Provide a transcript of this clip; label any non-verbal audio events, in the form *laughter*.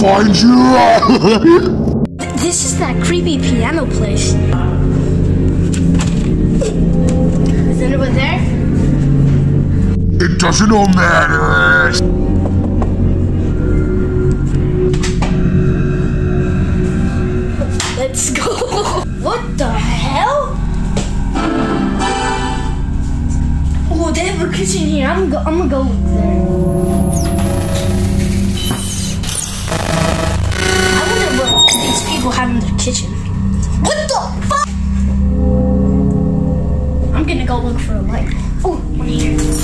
find you! *laughs* This is that creepy piano place. Is anyone there? It doesn't all matter. Let's go. *laughs* what the hell? Oh, they have a kitchen here. I'm go. I'm gonna go there. People have in their kitchen. What the fuck? I'm gonna go look for a light. Oh, one here.